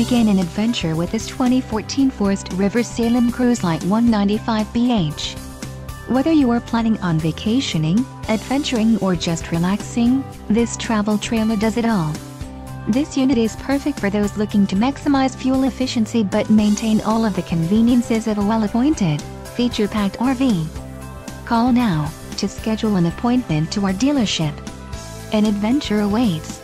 Begin an adventure with this 2014 Forest River Salem Cruise Lite 195BH. Whether you are planning on vacationing, adventuring or just relaxing, this travel trailer does it all. This unit is perfect for those looking to maximize fuel efficiency but maintain all of the conveniences of a well-appointed, feature-packed RV. Call now to schedule an appointment to our dealership. An adventure awaits.